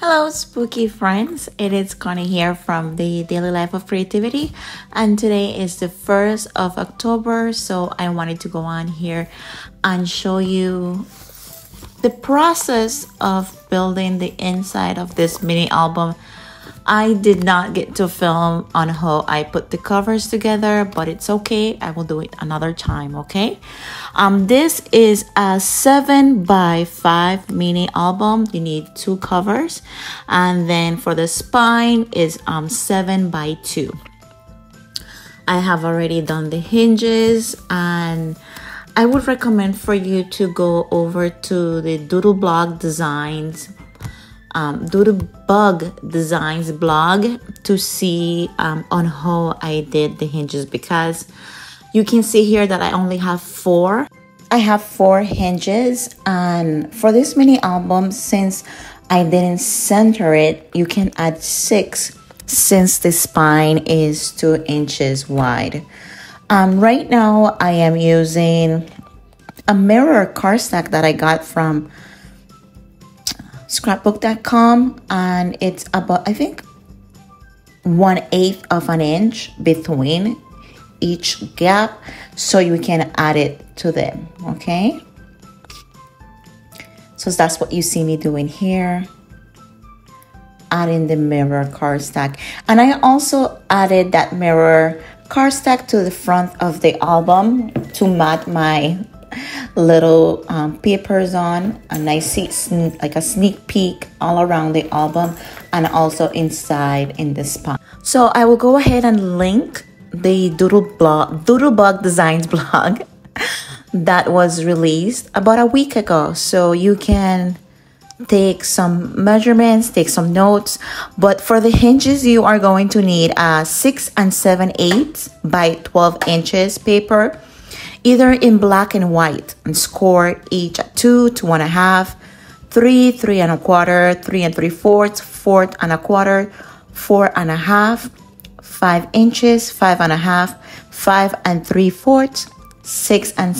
Hello, spooky friends. It is Conny here from the Daily Life of Creativity, and today is the 1st of October. So, I wanted to go on here and show you the process of building the inside of this mini album I did not get to film on how I put the covers together, but it's okay. I will do it another time, okay? Um, this is a seven by five mini album. You need two covers, and then for the spine is um seven by two. I have already done the hinges and I would recommend for you to go over to the Doodlebug Designs um, Doodlebug Designs blog to see um, on how I did the hinges because you can see here that I only have four. I have four hinges and for this mini album since I didn't center it you can add six since the spine is two inches wide. Um, right now I am using a mirror cardstock that I got from scrapbook.com and it's about I think one eighth of an inch between each gap so you can add it to them okay? So that's what you see me doing here adding the mirror cardstock and I also added that mirror cardstock to the front of the album to mat my little um, papers on a nice like a sneak peek all around the album and also inside in the spot So I will go ahead and link the Doodle blog, Doodlebug Designs blog that was released about a week ago. So you can take some measurements, take some notes. But for the hinges, you are going to need a 6 and 7 8 by 12 inches paper either in black and white, and score each at two, two and a half, three, three and a quarter, three and three fourths, four and a quarter, four and a half, five inches, five and a half, five and three fourths, six and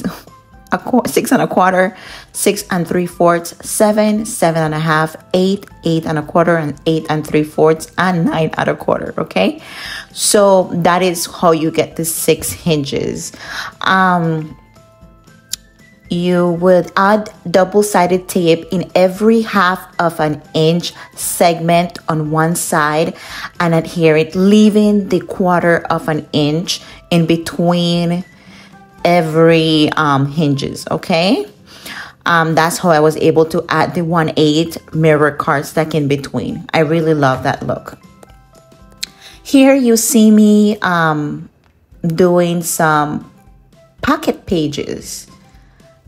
a qu- six and a quarter, six and three fourths, seven, seven and a half, eight, eight and a quarter, and eight and three fourths, and nine and a quarter. Okay, so that is how you get the six hinges. Um, you would add double-sided tape in every half of an inch segment on one side and adhere it leaving the quarter of an inch in between every um, hinges, okay? Um, that's how I was able to add the 1 8 mirror cardstock in between. I really love that look. Here you see me um, doing some pocket pages.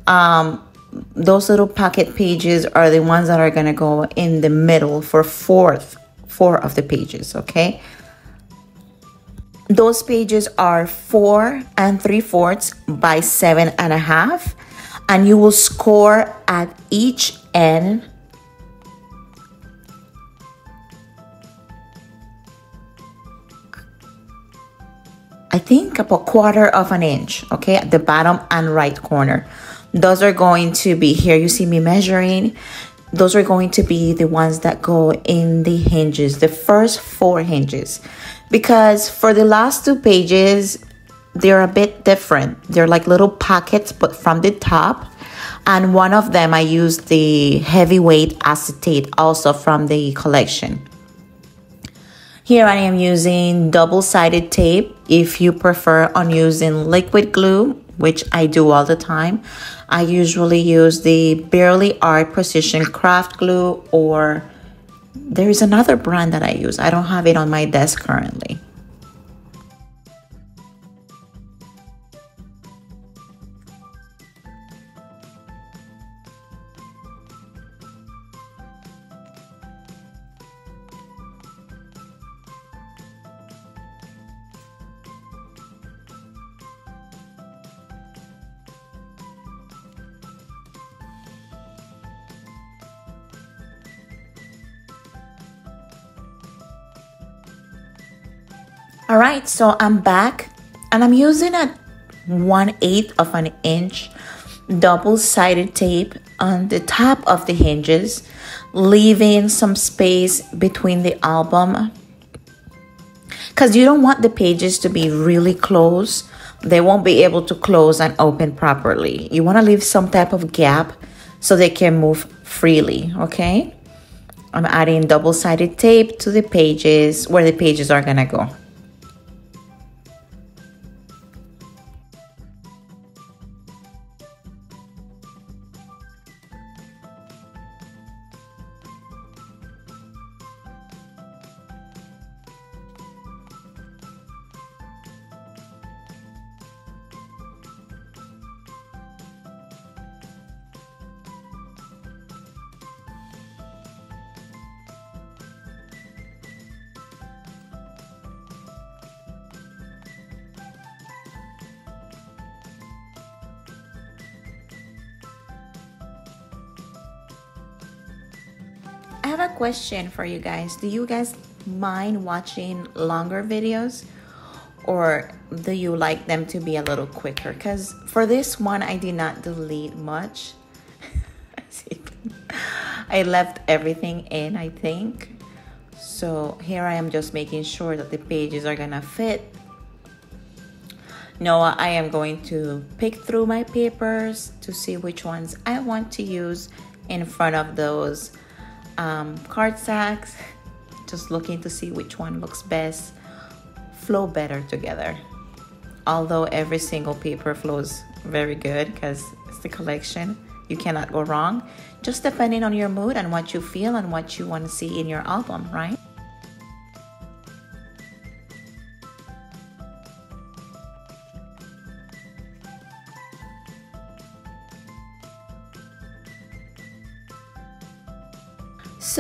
Um, those little pocket pages are the ones that are going to go in the middle for fourth, four of the pages, okay? Those pages are four and three fourths by seven and a half, and you will score at each end. I think about quarter of an inch, okay, at the bottom and right corner. Those are going to be here. You see me measuring. Those are going to be the ones that go in the hinges, the first four hinges because for the last two pages, they're a bit different. They're like little pockets, but from the top. And one of them, I used the heavyweight acetate also from the collection. Here I am using double-sided tape. If you prefer on using liquid glue, which I do all the time, I usually use the Bearly Art Precision Craft Glue or there is another brand that I use. I don't have it on my desk currently. All right, so I'm back and I'm using a 1 8 of an inch double-sided tape on the top of the hinges, leaving some space between the album. Because you don't want the pages to be really close. They won't be able to close and open properly. You want to leave some type of gap so they can move freely, okay? I'm adding double-sided tape to the pages where the pages are gonna go. Question for you guys. Do you guys mind watching longer videos or do you like them to be a little quicker? Because for this one, I did not delete much. I left everything in, I think. So here I am just making sure that the pages are gonna fit. Now I am going to pick through my papers to see which ones I want to use in front of those um, cardstacks, just looking to see which one looks best, flow better together. Although every single paper flows very good because it's the collection, you cannot go wrong. Just depending on your mood and what you feel and what you want to see in your album, right?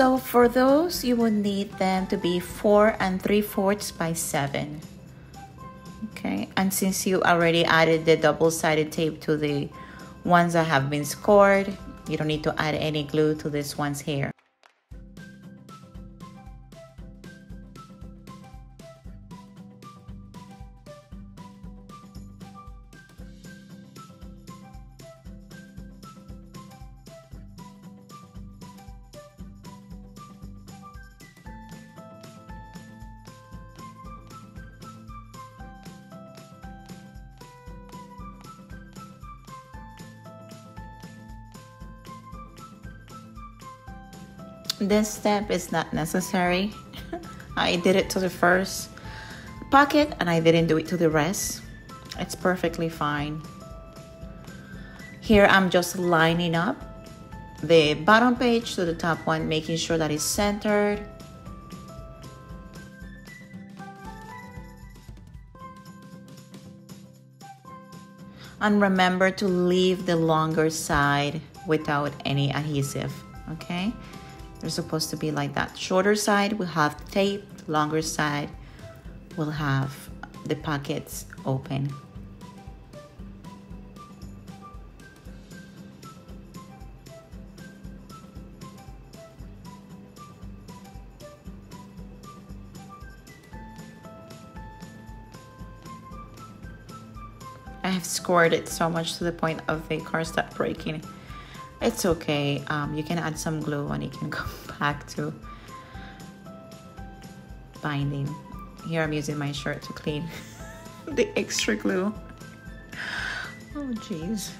So for those, you will need them to be 4 and 3 fourths by 7. Okay, and since you already added the double-sided tape to the ones that have been scored, you don't need to add any glue to this ones here. This step is not necessary. I did it to the first pocket and I didn't do it to the rest. It's perfectly fine. Here I'm just lining up the bottom page to the top one, making sure that it's centered. And remember to leave the longer side without any adhesive, okay? They're supposed to be like that. Shorter side will have tape, longer side will have the pockets open. I have scored it so much to the point of the cardstock breaking it's okay. Um, you can add some glue and you can go back to binding. Here I'm using my shirt to clean the extra glue. Oh jeez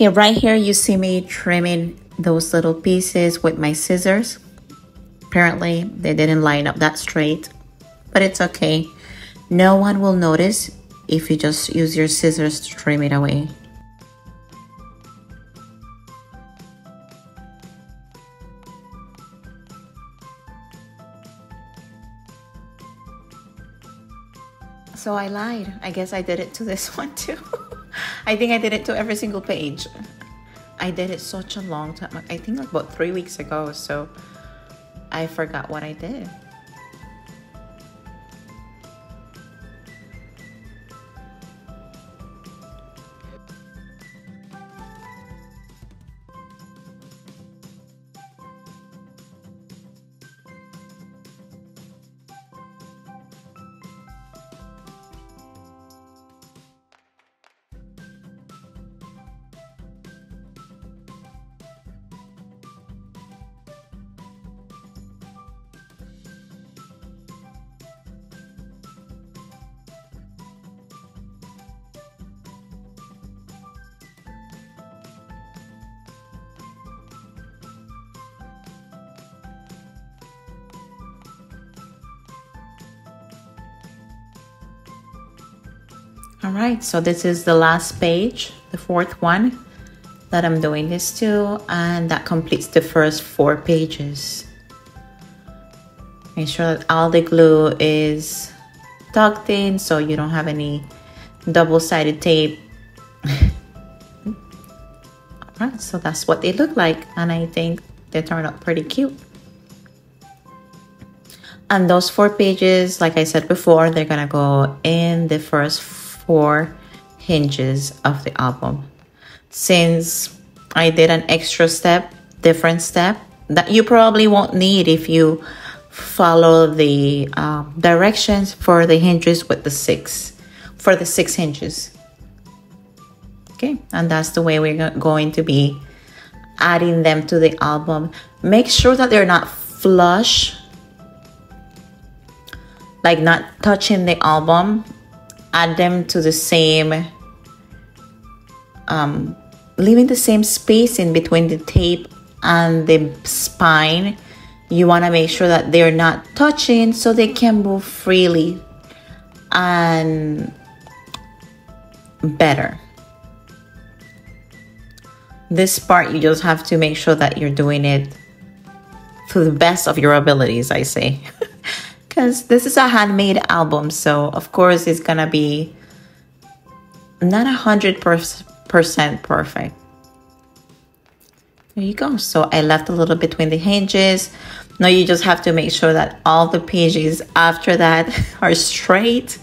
Okay, right here you see me trimming those little pieces with my scissors. Apparently they didn't line up that straight, but it's okay. No one will notice if you just use your scissors to trim it away. So I lied. I guess I did it to this one too. I think I did it to every single page. I did it such a long time. I think about three weeks ago. So I forgot what I did. All right, so this is the last page, the fourth one that I'm doing this to, and that completes the first four pages. Make sure that all the glue is tucked in so you don't have any double-sided tape. all right, so that's what they look like, and I think they turn out pretty cute. And those four pages, like I said before, they're gonna go in the first four hinges of the album. Since I did an extra step, different step, that you probably won't need if you follow the um, directions for the hinges with the six, for the six hinges. Okay, and that's the way we're going to be adding them to the album. Make sure that they're not flush, like not touching the album add them to the same, um, leaving the same space in between the tape and the spine. You want to make sure that they're not touching so they can move freely and better. This part, you just have to make sure that you're doing it to the best of your abilities, I say. because this is a handmade album so of course it's gonna be not a hundred percent perfect. There you go. So I left a little between the hinges. Now you just have to make sure that all the pages after that are straight.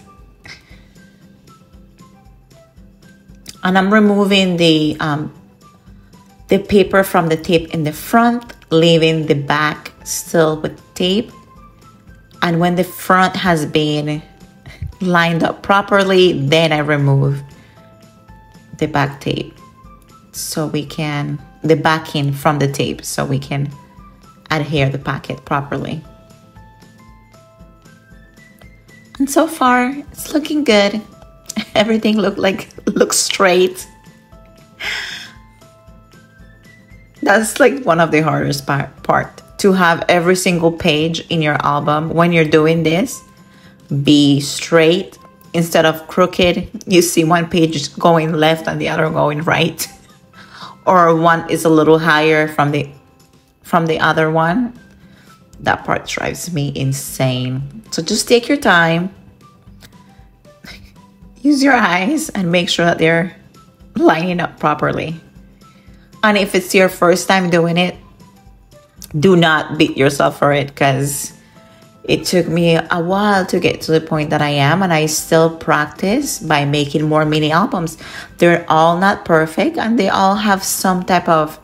And I'm removing the um, the paper from the tape in the front leaving the back still with tape and when the front has been lined up properly, then I remove the back tape so we can, the backing from the tape so we can adhere the packet properly. And so far, it's looking good. Everything look like looks straight. That's like one of the hardest part. part to have every single page in your album when you're doing this be straight instead of crooked. You see one page going left and the other going right. or one is a little higher from the from the other one. That part drives me insane. So just take your time. Use your eyes and make sure that they're lining up properly. And if it's your first time doing it, do not beat yourself for it because it took me a while to get to the point that I am, and I still practice by making more mini albums. They're all not perfect, and they all have some type of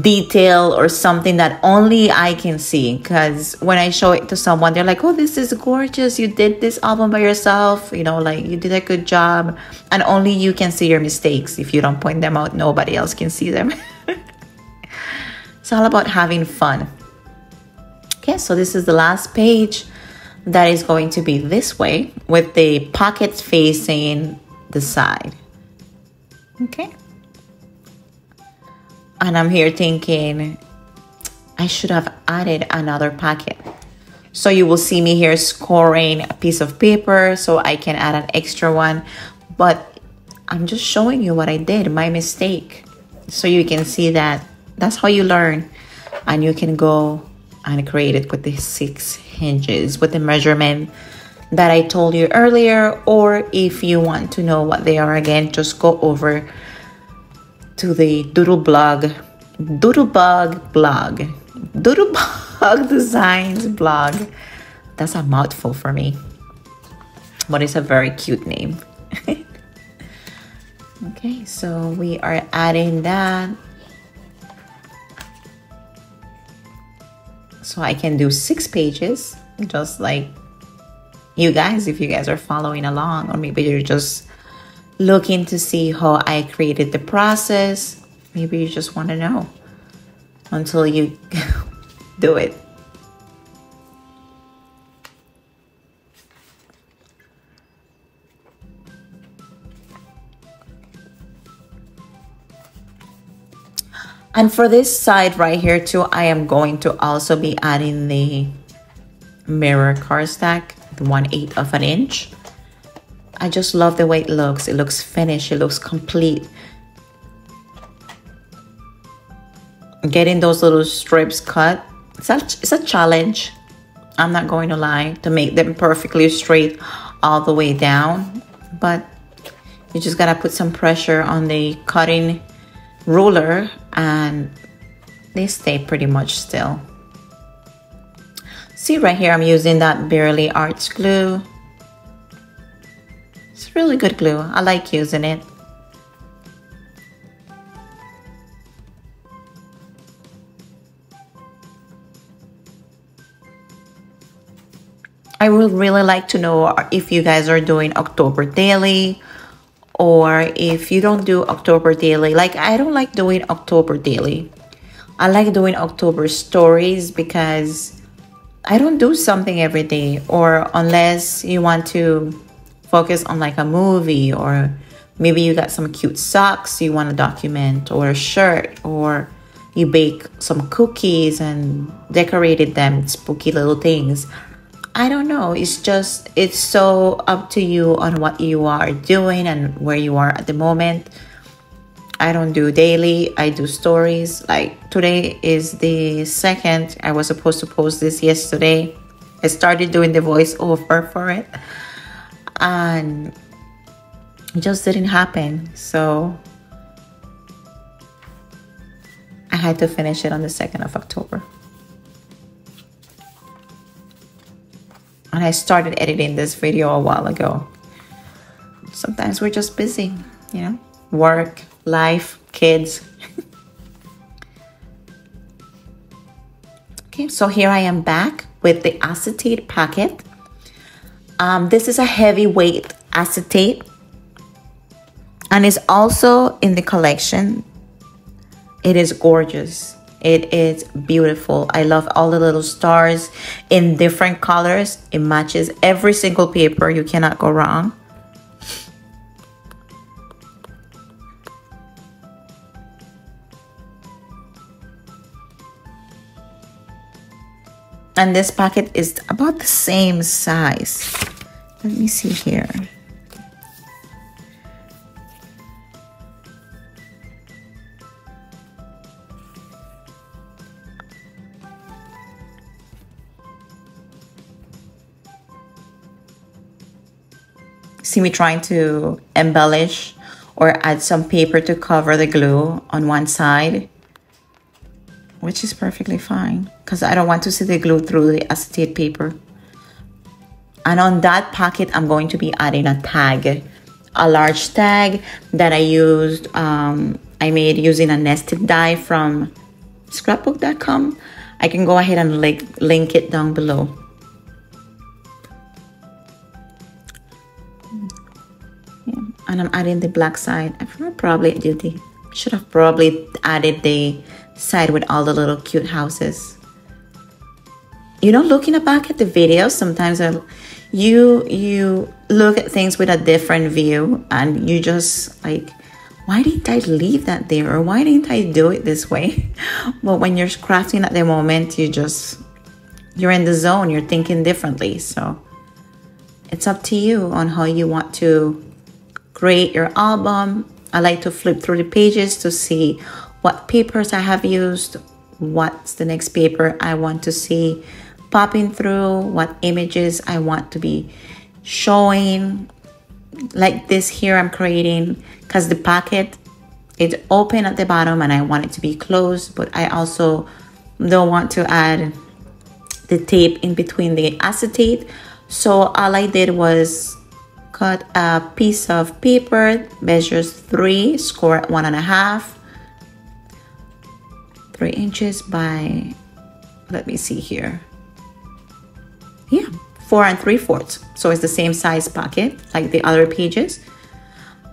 detail or something that only I can see. Because when I show it to someone, they're like, Oh, this is gorgeous. You did this album by yourself. You know, like you did a good job. And only you can see your mistakes. If you don't point them out, nobody else can see them. It's all about having fun. Okay, so this is the last page that is going to be this way with the pockets facing the side. Okay. And I'm here thinking I should have added another pocket. So you will see me here scoring a piece of paper so I can add an extra one. But I'm just showing you what I did, my mistake. So you can see that that's how you learn and you can go and create it with the six hinges with the measurement that I told you earlier or if you want to know what they are again just go over to the Doodle Doodlebug, Doodlebug blog, Doodlebug Designs blog. That's a mouthful for me, but it's a very cute name. okay, so we are adding that. So I can do six pages, just like you guys, if you guys are following along, or maybe you're just looking to see how I created the process. Maybe you just want to know until you do it. And for this side right here too, I am going to also be adding the mirror cardstock, the 1 8 of an inch. I just love the way it looks. It looks finished. It looks complete. Getting those little strips cut, it's a, it's a challenge. I'm not going to lie to make them perfectly straight all the way down. But you just gotta put some pressure on the cutting ruler and they stay pretty much still. See right here, I'm using that Bearly Arts glue It's really good glue. I like using it. I would really like to know if you guys are doing October daily or if you don't do October daily. Like I don't like doing October daily. I like doing October stories because I don't do something every day or unless you want to focus on like a movie or maybe you got some cute socks you want to document or a shirt or you bake some cookies and decorated them spooky little things i don't know. It's just it's so up to you on what you are doing and where you are at the moment. I don't do daily. I do stories. Like today is the second. I was supposed to post this yesterday. I started doing the voiceover for it. And it just didn't happen. So I had to finish it on the 2nd of October. And I started editing this video a while ago. Sometimes we're just busy, you know, work, life, kids. okay, so here I am back with the acetate packet um, this is a heavyweight acetate and it's also in the collection. It is gorgeous. It is beautiful. I love all the little stars in different colors. It matches every single paper. You cannot go wrong. and this packet is about the same size let me see here see me trying to embellish or add some paper to cover the glue on one side which is perfectly fine because I don't want to see the glue through the acetate paper. And on that pocket, I'm going to be adding a tag, a large tag that I used, um, I made using a nested die from scrapbook.com. I can go ahead and link, link it down below. And I'm adding the black side. I probably did the, should have probably added the side with all the little cute houses. You know, looking back at the video, sometimes I, you you look at things with a different view, and you just like, why didn't I leave that there, or why didn't I do it this way? but when you're crafting at the moment, you just you're in the zone. You're thinking differently. So it's up to you on how you want to create your album. I like to flip through the pages to see what papers I have used, what's the next paper I want to see popping through, what images I want to be showing. Like this here I'm creating because the pocket it's open at the bottom and I want it to be closed, but I also don't want to add the tape in between the acetate. So all I did was cut a piece of paper, measures three, score one and a half, three inches by, let me see here. Yeah, four and three fourths. So it's the same size pocket like the other pages.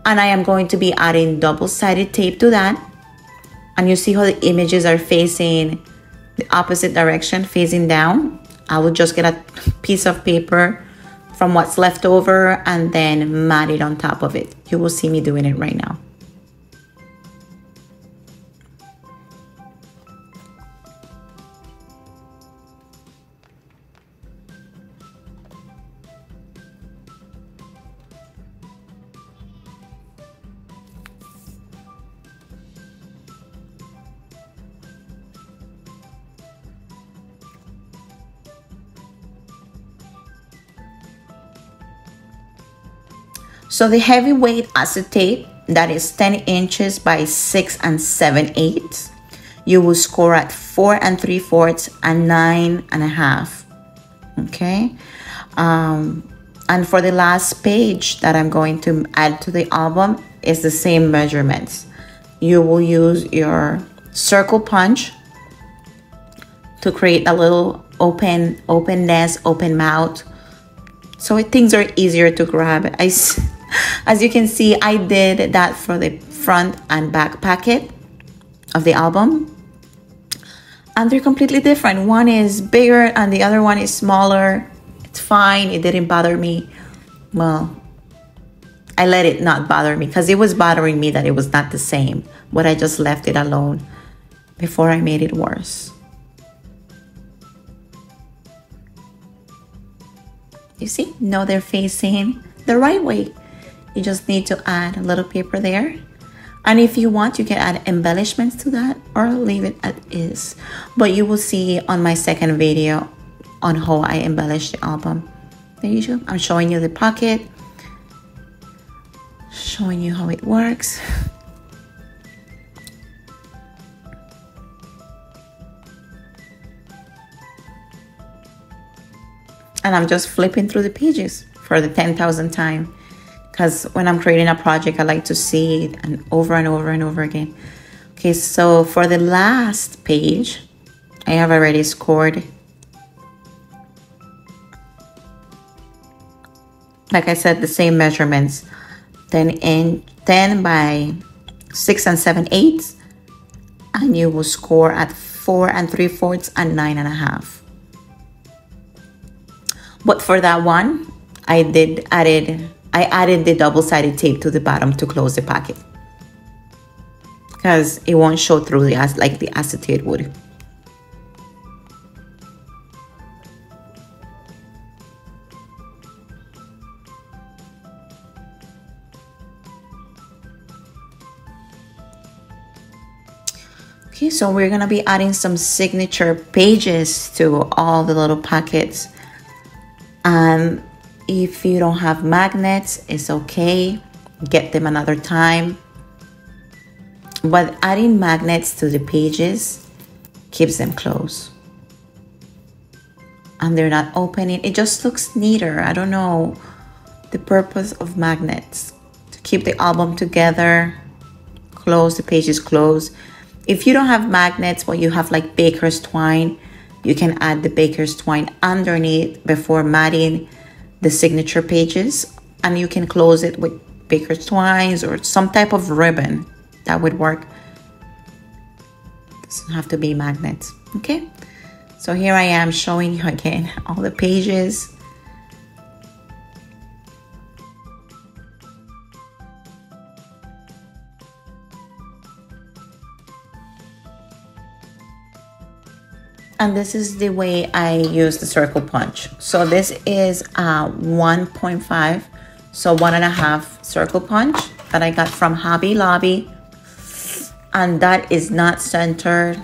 And I am going to be adding double-sided tape to that. And you see how the images are facing the opposite direction, facing down. I will just get a piece of paper from what's left over and then mat it on top of it. You will see me doing it right now. So the heavyweight acetate that is 10 inches by 6 and 7 eighths, you will score at 4 and 3 fourths and 9 and a half. Okay. Um, and for the last page that I'm going to add to the album is the same measurements. You will use your circle punch to create a little open openness, open mouth. So things are easier to grab. I as you can see, I did that for the front and back packet of the album. And they're completely different. One is bigger and the other one is smaller. It's fine. It didn't bother me. Well, I let it not bother me because it was bothering me that it was not the same, but I just left it alone before I made it worse. You see? No, they're facing the right way. You just need to add a little paper there. And if you want, you can add embellishments to that or leave it as is. But you will see on my second video on how I embellish the album. There you go. I'm showing you the pocket, showing you how it works. And I'm just flipping through the pages for the 10,000th time because when I'm creating a project, I like to see it and over and over and over again. Okay, so for the last page, I have already scored. Like I said, the same measurements. 10 in 10 by 6 and 7 eighths. And you will score at 4 and 3 fourths and 9 and a half. But for that one, I did added I added the double-sided tape to the bottom to close the packet because it won't show through the like the acetate would. Okay, so we're gonna be adding some signature pages to all the little packets. Um, if you don't have magnets, it's okay. Get them another time. But adding magnets to the pages keeps them closed. And they're not opening. It just looks neater. I don't know the purpose of magnets. To keep the album together, close, the pages closed. If you don't have magnets, but you have like baker's twine, you can add the baker's twine underneath before matting the signature pages and you can close it with baker's twines or some type of ribbon that would work. Doesn't have to be magnets okay? So here I am showing you again all the pages and this is the way I use the circle punch. So this is a 1.5, so one and a half circle punch that I got from Hobby Lobby. And that is not centered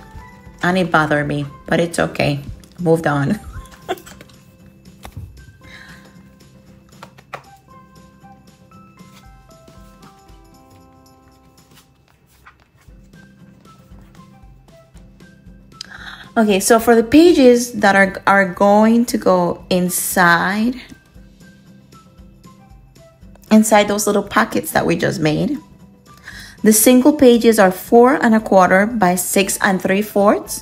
and it bothered me, but it's okay. Moved on. Okay, so for the pages that are, are going to go inside, inside those little pockets that we just made, the single pages are four and a quarter by six and three fourths.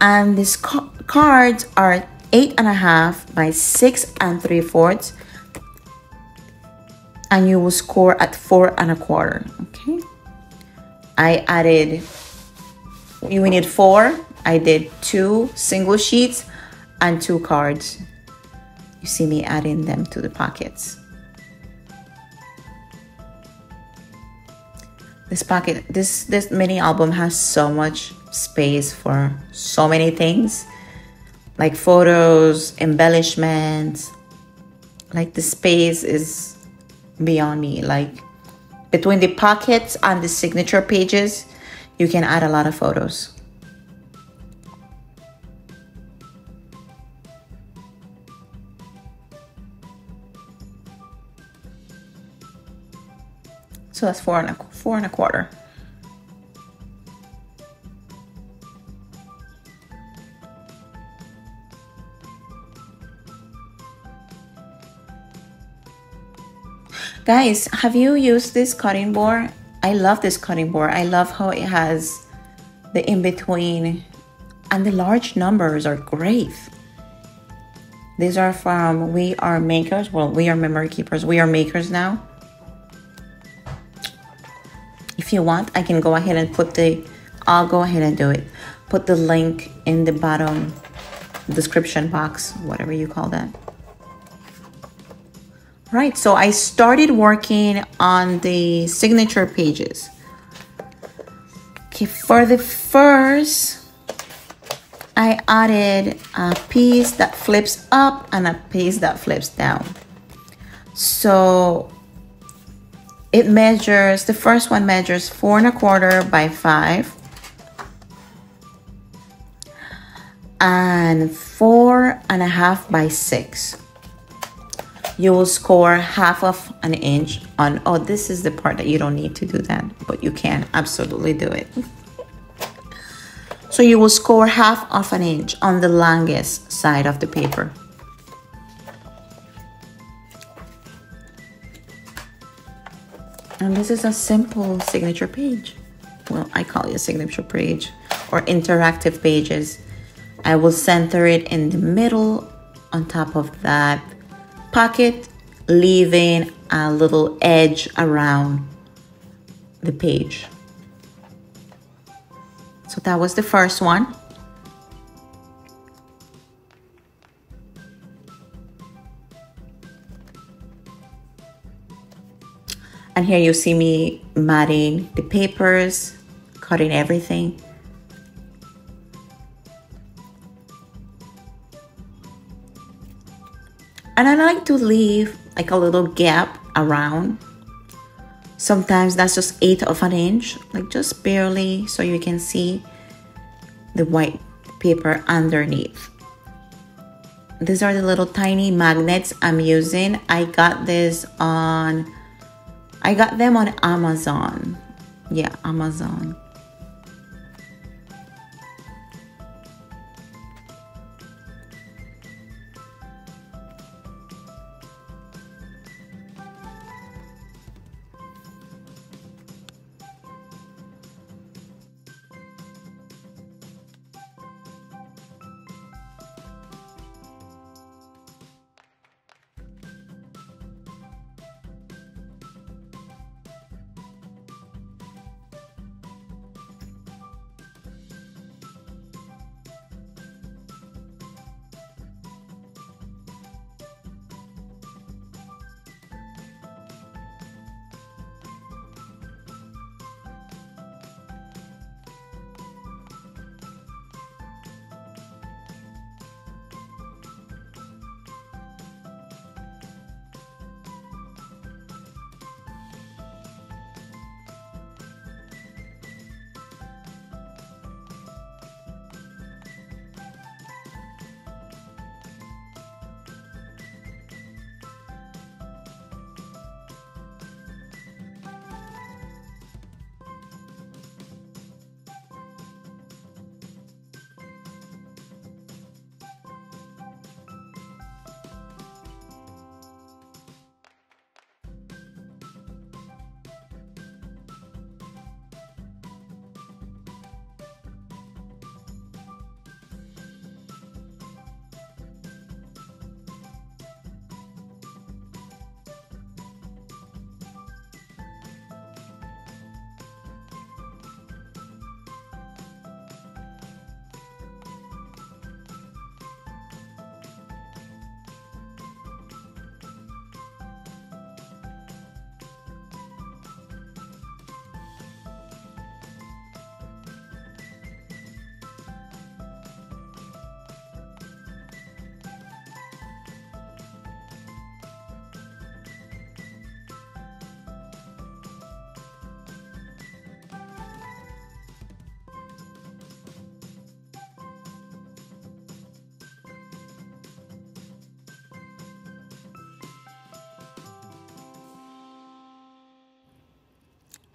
And these ca cards are eight and a half by six and three fourths. And you will score at four and a quarter, okay? I added, you need four I did two single sheets and two cards. You see me adding them to the pockets. This pocket, this, this mini album has so much space for so many things like photos, embellishments. Like the space is beyond me. Like between the pockets and the signature pages, you can add a lot of photos. So that's four and a, four and a quarter. Guys, have you used this cutting board? I love this cutting board. I love how it has the in-between and the large numbers are great. These are from We R Makers. Well, We R Memory Keepers. We are makers now. If you want, I can go ahead and put the, I'll go ahead and do it. Put the link in the bottom description box, whatever you call that. Right, so I started working on the signature pages. Okay, for the first, I added a piece that flips up and a piece that flips down. So it measures, the first one measures four and a quarter by five. And four and a half by six. You will score half of an inch on, oh, this is the part that you don't need to do that, but you can absolutely do it. So you will score half of an inch on the longest side of the paper. And this is a simple signature page. Well, I call it a signature page or interactive pages. I will center it in the middle on top of that pocket, leaving a little edge around the page. So that was the first one. And here you see me matting the papers, cutting everything. And I like to leave like a little gap around. Sometimes that's just eighth of an inch, like just barely so you can see the white paper underneath. These are the little tiny magnets I'm using. I got this on I got them on Amazon. Yeah, Amazon.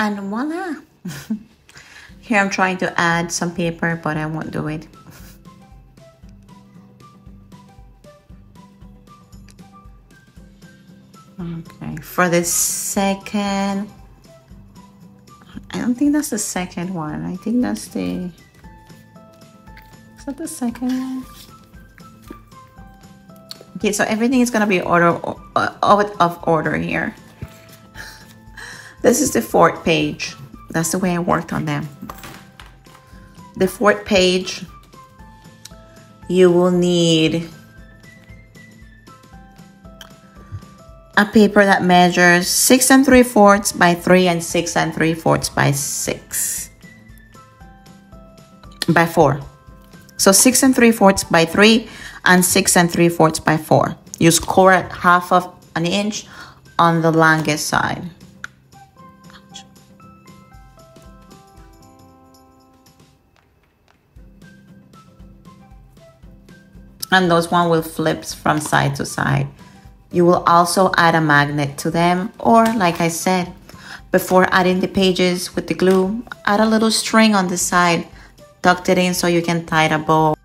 And voila! Here I'm trying to add some paper, but I won't do it. Okay, for the second, I don't think that's the second one. I think that's the, is that the second one? Okay, so everything is gonna be order uh, out of order here. This is the fourth page. That's the way I worked on them. The fourth page, you will need a paper that measures six and three fourths by three and six and three fourths by six by four. So six and three fourths by three and six and three fourths by four. You score half of an inch on the longest side. And those one will flip from side to side. You will also add a magnet to them or like I said, before adding the pages with the glue, add a little string on the side, tucked it in so you can tie a bow.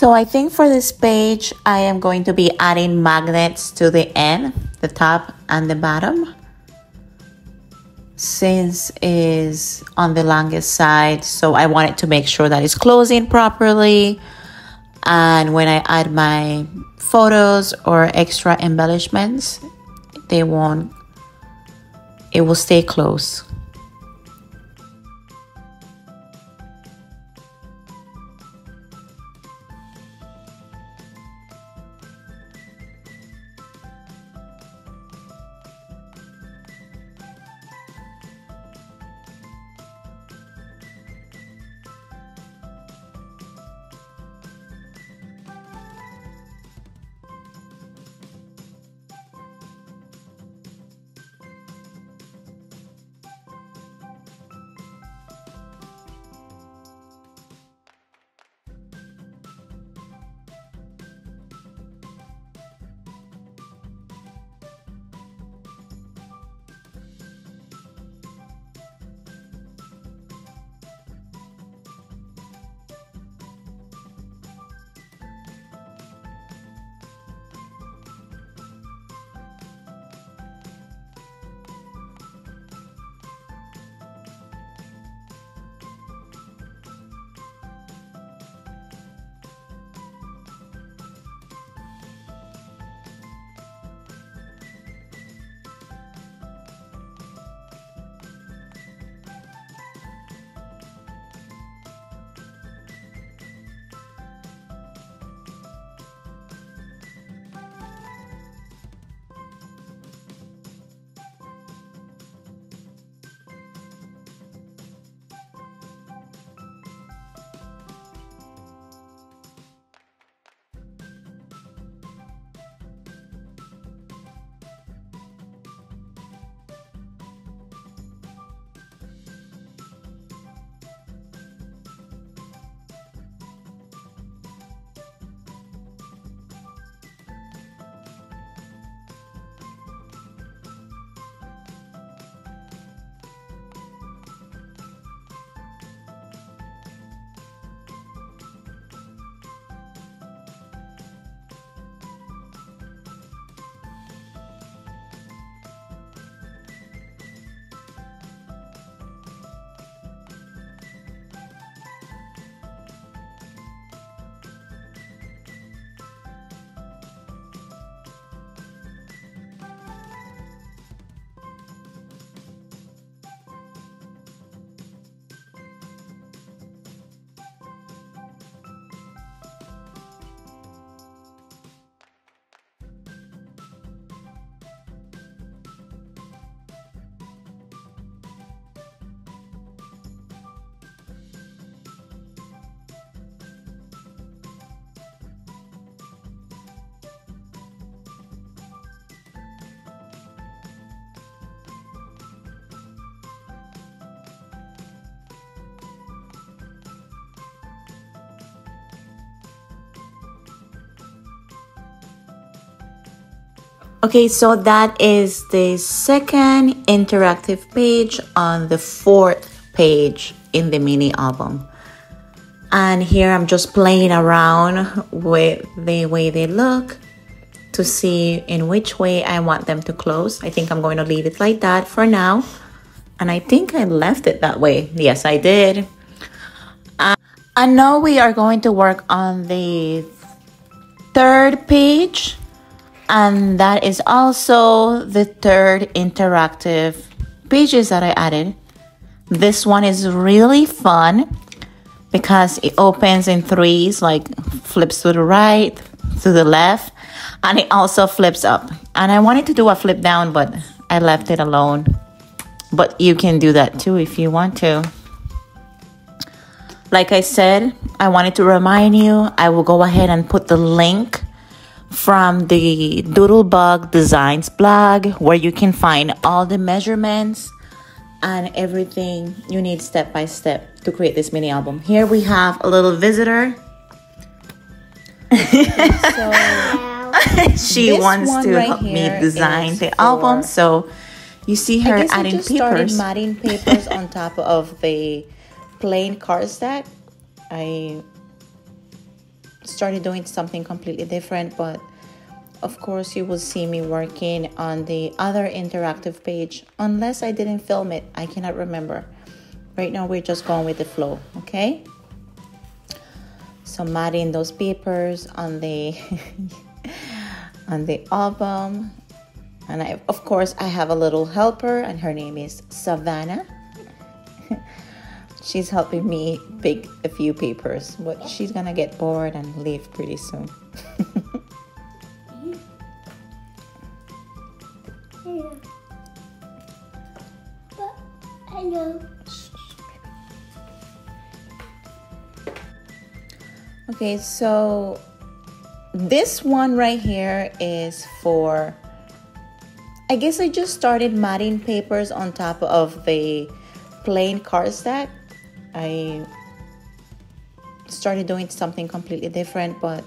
So I think for this page, I am going to be adding magnets to the end, the top and the bottom. Since is on the longest side, so I wanted to make sure that it's closing properly. And when I add my photos or extra embellishments, they won't, it will stay close. Okay, so that is the second interactive page on the fourth page in the mini album. And here I'm just playing around with the way they look to see in which way I want them to close. I think I'm going to leave it like that for now. And I think I left it that way. Yes, I did. Uh, and now we are going to work on the third page. And that is also the third interactive pages that I added. This one is really fun because it opens in threes, like flips to the right, to the left, and it also flips up. And I wanted to do a flip down, but I left it alone. But you can do that too if you want to. Like I said, I wanted to remind you, I will go ahead and put the link from the Doodlebug Designs blog where you can find all the measurements and everything you need step by step to create this mini album. Here we have a little visitor. so, she wants to right help me design the for, album. So you see her adding papers. started matting papers on top of the plain cardstock. I started doing something completely different, but of course you will see me working on the other interactive page unless I didn't film it. I cannot remember. Right now we're just going with the flow, okay? So matting those papers on the on the album. And I of course I have a little helper and her name is Savannah. she's helping me pick a few papers, but she's gonna get bored and leave pretty soon. Okay, so this one right here is for, I guess I just started matting papers on top of the plain cardstock. I started doing something completely different, but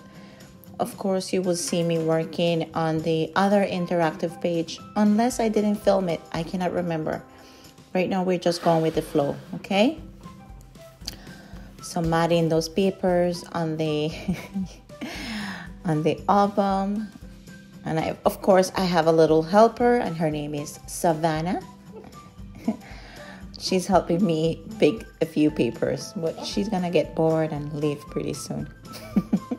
of course you will see me working on the other interactive page unless I didn't film it. I cannot remember. Right now we're just going with the flow, okay? So matting those papers on the on the album. And I, of course, I have a little helper, and her name is Savannah. She's helping me pick a few papers, but she's gonna get bored and leave pretty soon.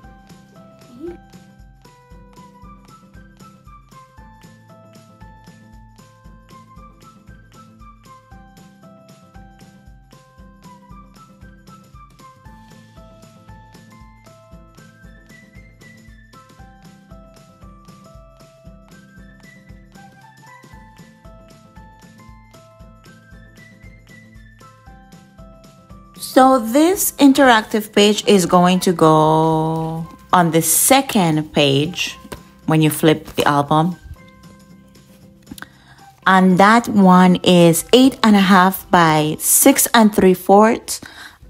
So this interactive page is going to go on the second page when you flip the album. And that one is eight and a half by six and three fourths.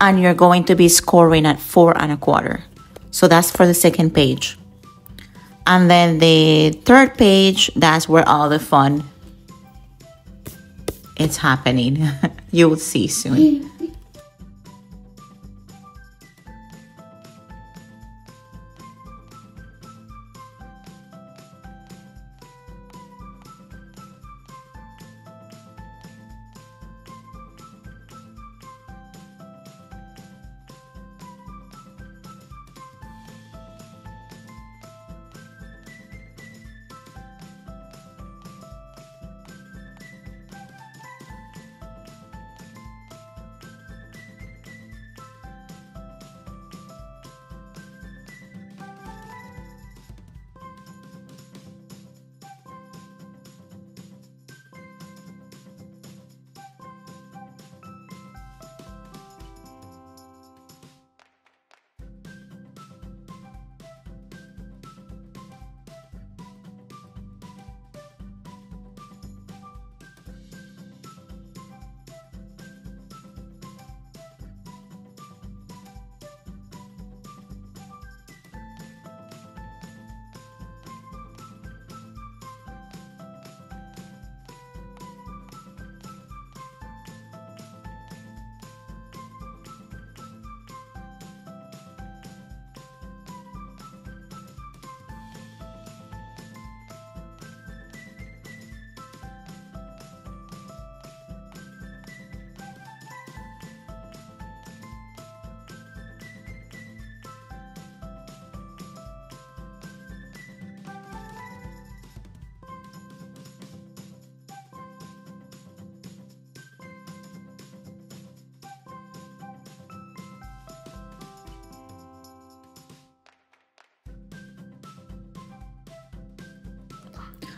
And you're going to be scoring at four and a quarter. So that's for the second page. And then the third page, that's where all the fun is happening. you will see soon. Mm.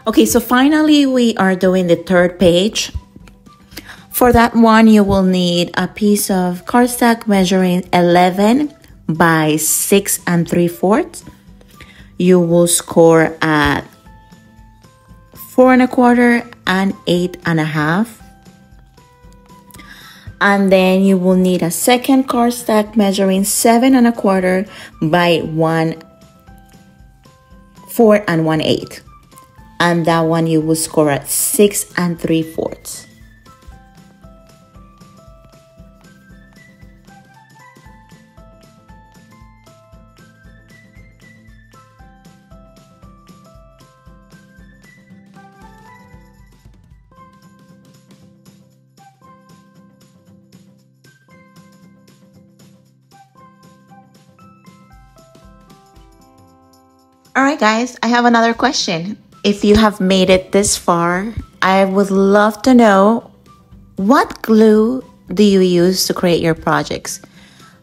Okay, so finally we are doing the third page. For that one, you will need a piece of cardstock measuring 11 by 6 and 3 fourths. You will score at 4 and a quarter and 8 and a half. And then you will need a second cardstock measuring 7 and a quarter by 1 4 and 1 8 and that one you will score at 6 and 3 fourths. All right, guys, I have another question. If you have made it this far, I would love to know what glue do you use to create your projects?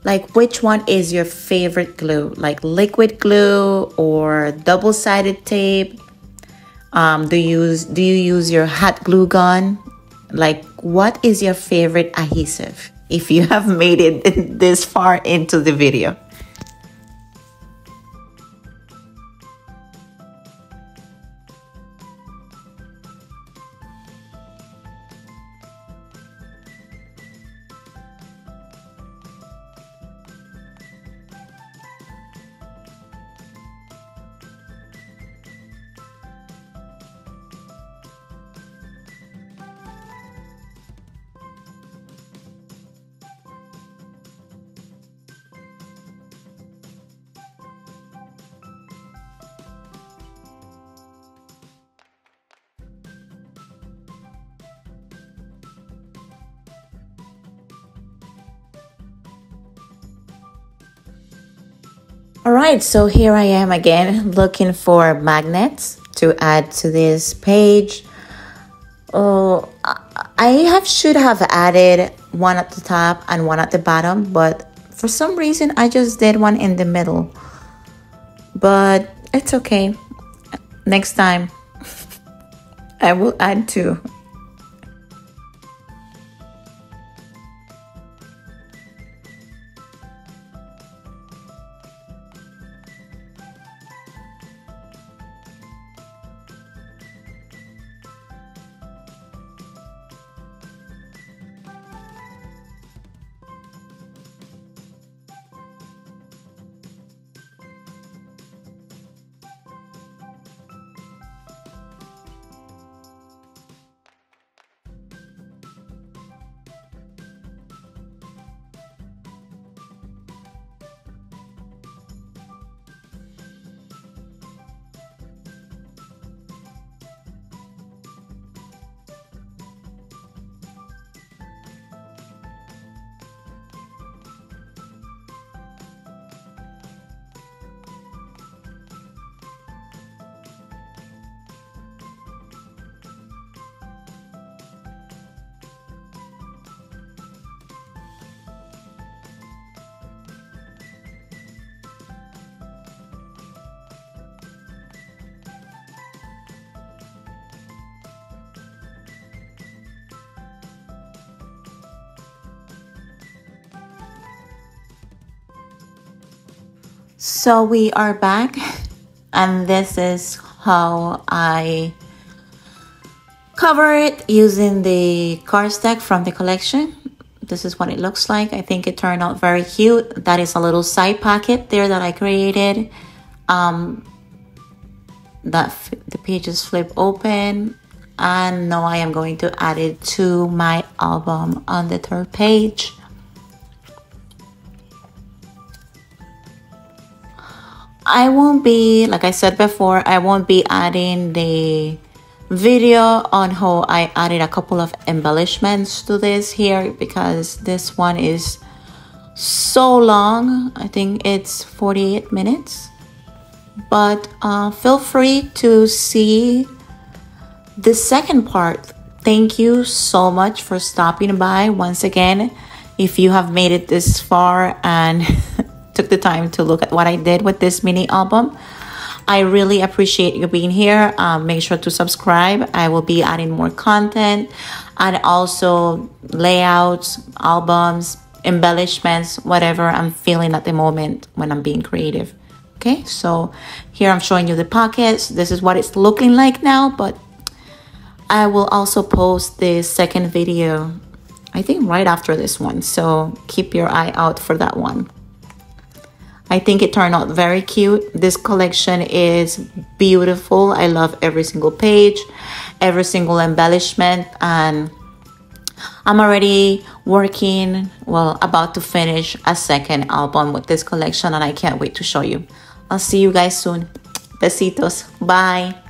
Like, which one is your favorite glue? Like liquid glue or double-sided tape? Um, do you use do you use your hot glue gun? Like, what is your favorite adhesive? If you have made it this far into the video. Right, so here I am again looking for magnets to add to this page. Oh, I have should have added one at the top and one at the bottom, but for some reason I just did one in the middle. But it's okay. Next time I will add two. So we are back, and this is how I cover it using the cardstock from the collection. This is what it looks like. I think it turned out very cute. That is a little side pocket there that I created. Um, that the pages flip open and now I am going to add it to my album on the third page. I won't be, like I said before, I won't be adding the video on how I added a couple of embellishments to this here because this one is so long. I think it's 48 minutes. But uh, feel free to see the second part. Thank you so much for stopping by once again. If you have made it this far and took the time to look at what I did with this mini album. I really appreciate you being here. Um, make sure to subscribe. I will be adding more content and also layouts, albums, embellishments, whatever I'm feeling at the moment when I'm being creative. Okay, so here I'm showing you the pockets. This is what it's looking like now, but I will also post the second video, I think right after this one. So keep your eye out for that one. I think it turned out very cute. This collection is beautiful. I love every single page, every single embellishment, and I'm already working, well, about to finish a second album with this collection, and I can't wait to show you. I'll see you guys soon. Besitos. Bye.